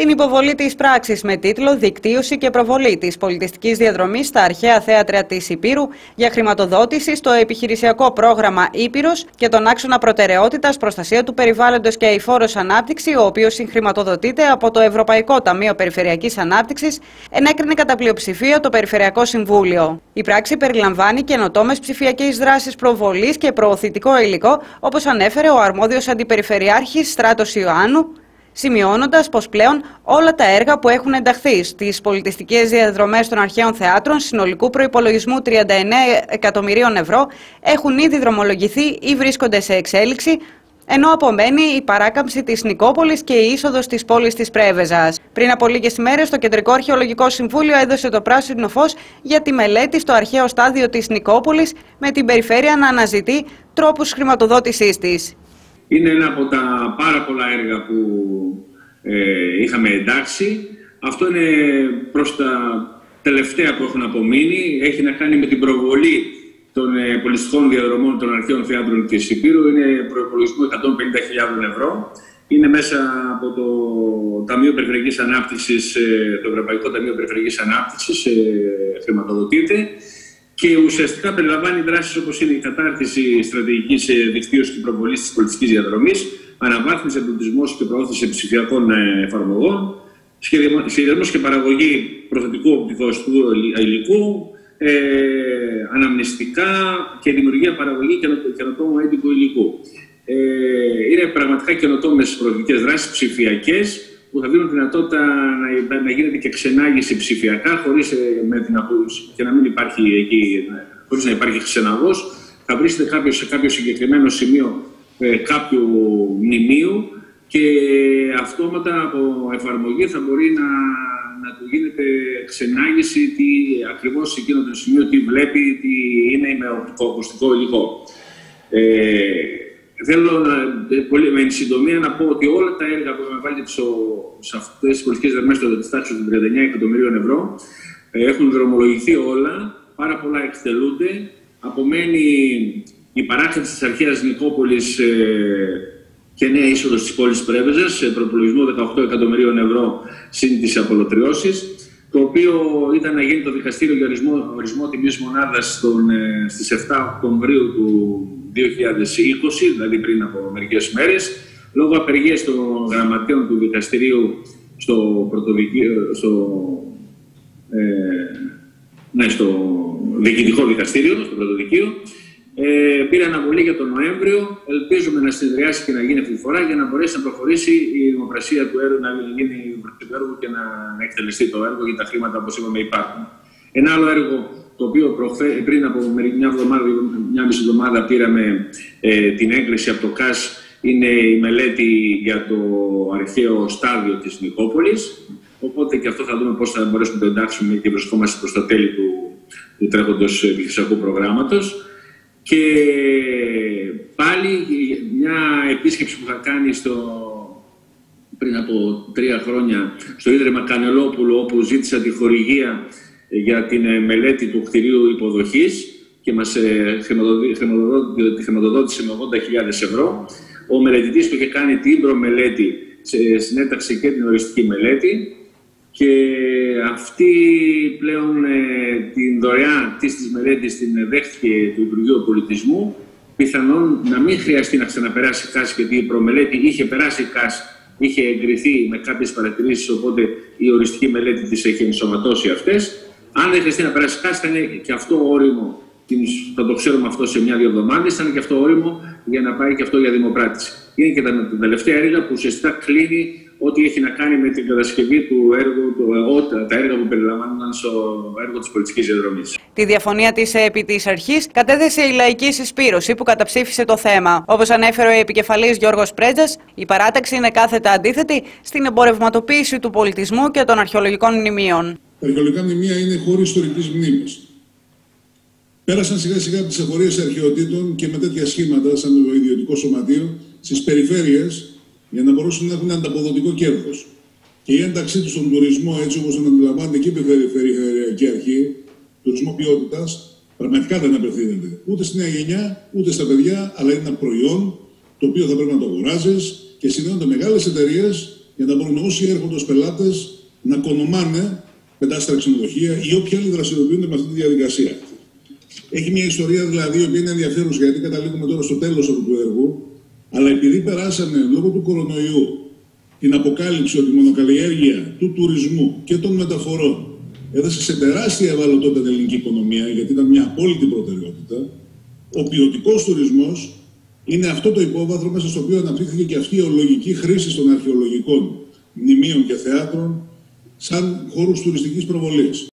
την υποβολή της πράξης με τίτλο Δικτύωση και προβολή της πολιτιστικής διαδρομής στα αρχαία θέατρα της Υπήρου για χρηματοδότηση στο επιχειρησιακό πρόγραμμα Ήπειρος και τον άξονα προτεραιότητας προστασία του περιβάλλοντος και αηφόρος ανάπτυξη, ο οποίος συγχρηματοδοτείται από το Ευρωπαϊκό Ταμείο Περιφερειακής Ανάπτυξης, ενέκρινε κατά πλειοψηφία το Περιφερειακό Συμβούλιο. Η πράξη περιλαμβάνει καινοτόμες ψηφιακές δράσεις προβολής και προωθητικό υλικό, όπως ανέφερε ο αρμόδιος Αντιπεριφερειάρχης Στράτος Ιωάννου, σημειώνοντας πως πλέον όλα τα έργα που έχουν ενταχθεί στις πολιτιστικές διαδρομές των αρχαίων θεάτρων συνολικού προπολογισμού 39 εκατομμυρίων ευρώ έχουν ήδη δρομολογηθεί ή βρίσκονται σε εξέλιξη, ενώ απομένει η παράκαμψη της Νικόπολης και η είσοδος της πόλης της Πρέβεζας. Πριν από λίγες ημέρες, το Κεντρικό Αρχαιολογικό Συμβούλιο έδωσε το πράσινο φως για τη μελέτη στο αρχαίο στάδιο της Νικόπολης, με την περιφέρεια να αναζητεί τρόπους χρηματοδότησής της. Είναι ένα από τα πάρα πολλά έργα που ε, είχαμε εντάξει. Αυτό είναι προς τα τελευταία που έχουν απομείνει. Έχει να κάνει με την προβολή των ε, πολιτιστικών διαδρομών των αρχαίων θεάτρων της Υπήρου. Είναι προπολογισμό 150.000 ευρώ. Είναι μέσα από το Ταμείο Περιφερειακής Ανάπτυξης, ε, το Ευρωπαϊκό Ταμείο Περιφερειακής Ανάπτυξης, ε, χρηματοδοτείται και ουσιαστικά περιλαμβάνει δράσεις όπως είναι η κατάρτιση στρατηγικής δικτύωσης και προβολής της πολιτικής διαδρομής, αναβάθμιση, εμπλουτισμό και προώθηση ψηφιακών ε, εφαρμογών, σχεδιασμός και παραγωγή προθετικού οπτικοστικού υλικού, ε, αναμνηστικά και δημιουργία παραγωγή καινοτόμου έντυπου υλικού. Ε, είναι πραγματικά καινοτόμες προοδευτικέ δράσεις ψηφιακές που θα δίνουν δυνατότητα να, να γίνεται και ξενάγηση ψηφιακά χωρίς, ε, με την, και να μην υπάρχει εκεί, χωρίς να υπάρχει ξεναγός. Θα βρίσκεται κάποιος σε κάποιο συγκεκριμένο σημείο ε, κάποιου μνημείου και αυτόματα από εφαρμογή θα μπορεί να, να του γίνεται ξενάγηση τι ακριβώς σε εκείνο το σημείο τι βλέπει, τι είναι με οπτικοακουστικό υλικό. Ε, Θέλω να, ε, πολύ, με συντομία να πω ότι όλα τα έργα που έχουμε βάλει σε αυτές τις πολιτικές δομέ των τάξη των 39 εκατομμυρίων ευρώ ε, έχουν δρομολογηθεί όλα, πάρα πολλά εκτελούνται. Απομένει η παράκριση της αρχαίας Νικόπολης ε, και νέα είσοδος της πόλης Πρέβεζας σε προπολογισμό 18 εκατομμυρίων ευρώ συν τις απολωτριώσεις. Το οποίο ήταν να γίνει το δικαστήριο για ορισμό, ορισμό τιμής μονάδας ε, στις 7 Οκτωβρίου του 2020, δηλαδή πριν από μερικές μέρες, λόγω απεργίας των γραμματέων του δικαστηρίου στο, πρωτοδικείο, στο, ε, ναι, στο διοικητικό δικαστήριο, στο πρωτοδικείο, ε, πήρε αναβολή για τον Νοέμβριο. Ελπίζουμε να συνδυάσει και να γίνει αυτή τη φορά για να μπορέσει να προχωρήσει η δημοπρασία του έργου, να γίνει η του έργου και να, να εκτελεστεί το έργο για τα χρήματα, όπως είπαμε, υπάρχουν. Ένα άλλο έργο το οποίο προχθέ, πριν από μια, εβδομάδα, μια μισή εβδομάδα πήραμε ε, την έγκριση από το ΚΑΣ είναι η μελέτη για το αρχαίο στάδιο της Νικόπολης. Οπότε και αυτό θα δούμε πώς θα μπορέσουμε να το εντάξουμε και βρισκόμαστε προς τα τέλη του, του τρέχοντος επιχειρησιακού προγράμματος. Και πάλι μια επίσκεψη που θα κάνει στο, πριν από τρία χρόνια στο Ίδρυμα Κανελόπουλο όπου ζήτησα τη χορηγία για την ε, μελέτη του κτηρίου υποδοχής και μας ε, τη χρηματοδότησε με 80.000 ευρώ. Ο μελετητής που είχε κάνει την προμελέτη συνέταξε και την οριστική μελέτη και αυτή πλέον ε, την δωρεά της της μελέτης την δέχτηκε του Υπουργείου Πολιτισμού πιθανόν να μην χρειαστεί να ξαναπεράσει κάση γιατί η προμελέτη είχε περάσει κάση είχε εγκριθεί με κάποιες παρατηρήσεις οπότε η οριστική μελέτη της έχει ενσωματώσει αυτές αν δεν χρειαστεί να περάσει κάτι, θα είναι και αυτό όριμο. Θα το ξέρουμε αυτό σε μια-δύο εβδομάδες. Θα είναι και αυτό όριμο για να πάει και αυτό για δημοπράτηση. Είναι και τα τελευταία έργα που ουσιαστικά κλείνει ό,τι έχει να κάνει με την κατασκευή του έργου, του, τα έργα που περιλαμβάνονταν στο έργο της πολιτικής διαδρομής. Τη διαφωνία της επί της αρχής κατέθεσε η λαϊκή συσπήρωση που καταψήφισε το θέμα. Όπως ανέφερε ο επικεφαλής Γιώργος Πρέτζας, η παράταξη είναι κάθετα αντίθετη στην εμπορευματοποίηση του πολιτισμού και των αρχαιολογικών μνημείων. Τα αρχαιολογικά μνημεία είναι χώροι ιστορικής μνήμης. Πέρασαν σιγά σιγά από τις εφορίε αρχαιοτήτων και με τέτοια σχήματα, σαν το ιδιωτικό σωματείο, στις περιφέρειες για να μπορούσαν να έχουν ανταποδοτικό κέρδος. Και η ένταξή τους στον τουρισμό, έτσι όπως τον αντιλαμβάνεται και η Περιφερειακή Αρχή, τουρισμό ποιότητας, πραγματικά δεν απευθύνεται ούτε στη νέα γενιά, ούτε στα παιδιά, αλλά είναι ένα προϊόν το οποίο θα πρέπει να το αγοράζεις και συνδέονται μεγάλες εταιρείες για να μπορούν όσοι έρχονται ως πελάτες να κονομάνε πεντάστερα ξενοδοχεία ή όποιοι άλλοι δραστηριοποιούνται με αυτή τη διαδικασία. Έχει μια ιστορία δηλαδή η οποία είναι ενδιαφέρουσα γιατί καταλήγουμε τώρα στο τέλος αυτού του έργου. Αλλά επειδή περάσαμε λόγω του κορονοϊού την αποκάλυψη ότι η μονοκαλλιέργεια του τουρισμού και των μεταφορών έδωσε σε τεράστια ευαλωτότητα την ελληνική οικονομία, γιατί ήταν μια απόλυτη προτεραιότητα, ο ποιοτικός τουρισμός είναι αυτό το υπόβαθρο μέσα στο οποίο αναπτύχθηκε και αυτή η ολογική χρήση των αρχαιολογικών μνημείων και θεάτρων σαν χώρους τουριστικής προβολής.